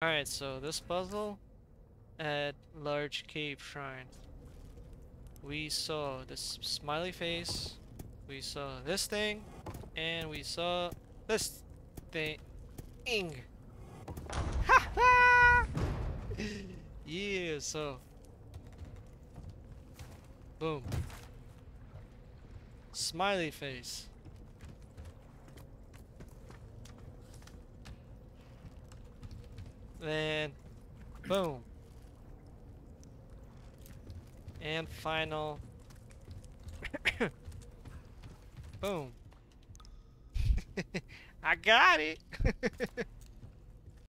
Alright, so this puzzle at Large Cave Shrine. We saw this smiley face, we saw this thing, and we saw this thing. Ha ha! yeah, so. Boom. Smiley face. Then, boom. And final. boom. I got it.